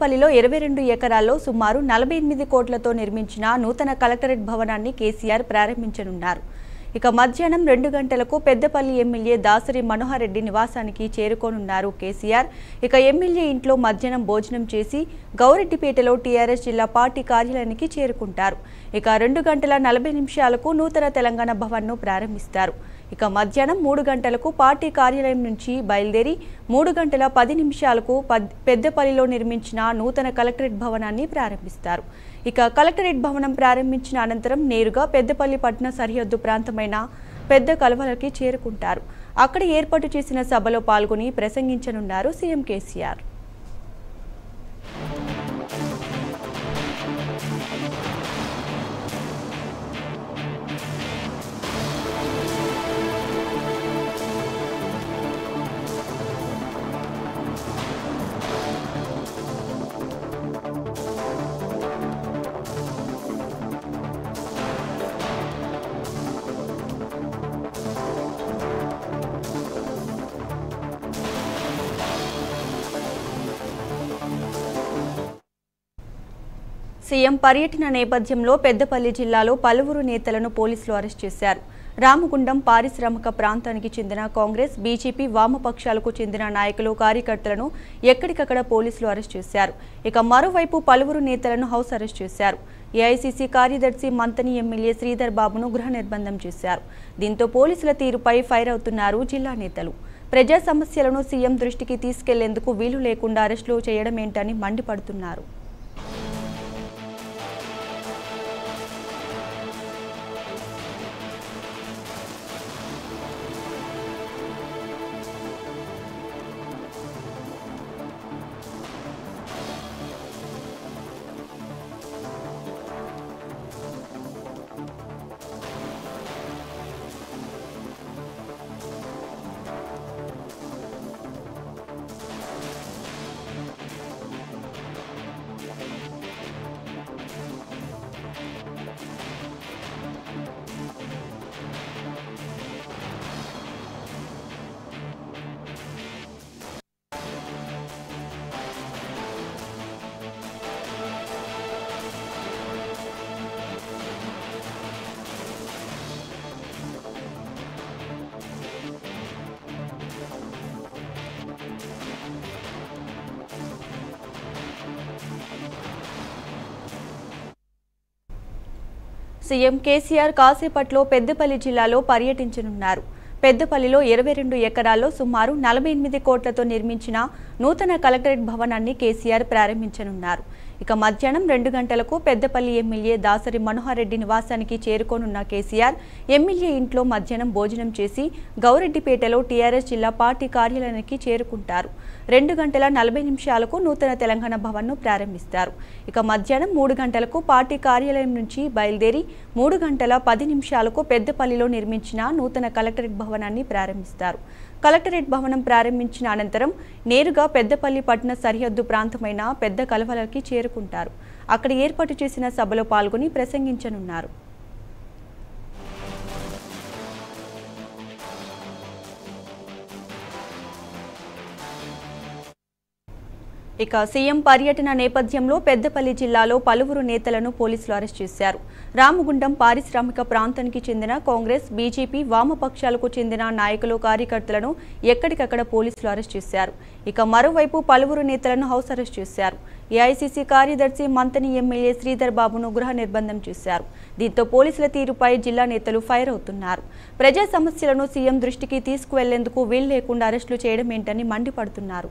పల్లిలో ఇరవై రెండు ఎకరాల్లో సుమారు నలభై ఎనిమిది కోట్లతో నిర్మించిన నూతన కలెక్టరేట్ భవనాన్ని కేసీఆర్ ప్రారంభించనున్నారు. ఇక మధ్యాహ్నం రెండు గంటలకు పెద్దపల్లి ఎమ్మెల్యే దాసరి మనోహర్ రెడ్డి నివాసానికి చేరుకోనున్నారు కేసీఆర్. ఇక ఎమ్మెల్యే ఇంట్లో మధ్యాహ్నం భోజనం చేసి గౌరెడ్డిపేటలో టీఆర్ఎస్ జిల్లా పార్టీ కార్యాలయానికి చేరుకుంటారు. ఇక రెండు గంటల నలభై నిమిషాలకు నూతన తెలంగాణ భవన్ను ప్రారంభిస్తారు. ఇక మధ్యాహ్నం మూడు గంటలకు పార్టీ కార్యాలయం నుంచి బయలుదేరి మూడు గంటల పది నిమిషాలకు పద్- పెద్దపల్లిలో నిర్మించిన నూతన కలెక్టరేట్ భవనాన్ని ప్రారంభిస్తారు. ఇక కలెక్టరేట్ భవనం ప్రారంభించిన అనంతరం నేరుగా పెద్దపల్లి పట్టణ సరిహద్దు ప్రాంతమైన పెద్ద కలవలకి చేరుకుంటారు. అక్కడ ఏర్పాటు చేసిన సభలో పాల్గొని ప్రసంగించనున్నారు సీఎం కేసీఆర్. సీఎం పర్యటన నేపథ్యంలో పెద్దపల్లి జిల్లాలో పలువురు నేతలను పోలీసులు అరెస్ట్ చేశారు. రామగుండం పారిశ్రామిక ప్రాంతానికి చెందిన కాంగ్రెస్ బీజేపీ వామపక్షాలకు చెందిన నాయకులు కార్యకర్తలను ఎక్కడికక్కడ పోలీసులు అరెస్ట్ చేశారు. ఇక మరోవైపు పలువురు నేతలను హౌస్ అరెస్ట్ చేశారు. ఏఐసీసీ కార్యదర్శి మంతని ఎమ్మెల్యే శ్రీధర్ బాబును గృహ నిర్బంధం చేశారు. దీంతో పోలీసుల తీరుపై ఫైర్ అవుతున్నారు జిల్లా నేతలు. ప్రజా సమస్యలను సీఎం దృష్టికి తీసుకెళ్ళేందుకు వీలు లేకుండా అరెస్టులు చేయడం ఏంటని మండిపడుతున్నారు. సీఎం కేసీఆర్ కాసేపట్లో పెద్దపల్లి జిల్లాలో పర్యటించనున్నారు. పెద్దపల్లిలో ఇరవై రెండు ఎకరాల్లో సుమారు నలభై ఎనిమిది కోట్లతో నిర్మించిన నూతన కలెక్టరేట్ భవనాన్ని కేసీఆర్ ప్రారంభించనున్నారు. ఇక మధ్యాహ్నం రెండు గంటలకు పెద్దపల్లి ఎమ్మెల్యే దాసరి మనోహర్రెడ్డి నివాసానికి చేరుకోనున్న కేసీఆర్ ఎమ్మెల్యే ఇంట్లో మధ్యాహ్నం భోజనం చేసి గౌరెడ్డిపేటలో టీఆర్ఎస్ జిల్లా పార్టీ కార్యాలయానికి చేరుకుంటారు. రెండు గంటల నలభై నిమిషాలకు నూతన తెలంగాణ భవన్ను ప్రారంభిస్తారు. ఇక మధ్యాహ్నం మూడు గంటలకు పార్టీ కార్యాలయం నుంచి బయలుదేరి మూడు గంటల పది నిమిషాలకు పెద్దపల్లిలో నిర్మించిన నూతన కలెక్టరేట్ భవనాన్ని ప్రారంభిస్తారు. కలెక్టరేట్ భవనం ప్రారంభించిన అనంతరం నేరుగా పెద్దపల్లి పట్టణ సరిహద్దు ప్రాంతమైన పెద్ద కలవలకి చేరుకుంటారు. అక్కడ ఏర్పాటు చేసిన సభలో పాల్గొని ప్రసంగించనున్నారు. ఇక సీఎం పర్యటన నేపథ్యంలో పెద్దపల్లి జిల్లాలో పలువురు నేతలను పోలీసులు అరెస్ట్ చేశారు. రామగుండం పారిశ్రామిక ప్రాంతానికి చెందిన కాంగ్రెస్ బీజేపీ వామపక్షాలకు చెందిన నాయకులు కార్యకర్తలను ఎక్కడికక్కడ పోలీసులు అరెస్ట్ చేశారు. ఇక మరోవైపు పలువురు నేతలను హౌస్ అరెస్ట్ చేశారు. ఏఐసీసీ కార్యదర్శి మంతని ఎమ్మెల్యే శ్రీధర్ బాబును గృహ నిర్బంధం చేశారు. దీంతో పోలీసుల తీరుపై జిల్లా నేతలు ఫైర్ అవుతున్నారు. ప్రజా సమస్యలను సీఎం దృష్టికి తీసుకువెళ్ళేందుకు వీలు లేకుండా అరెస్టులు చేయడం ఏంటని మండిపడుతున్నారు.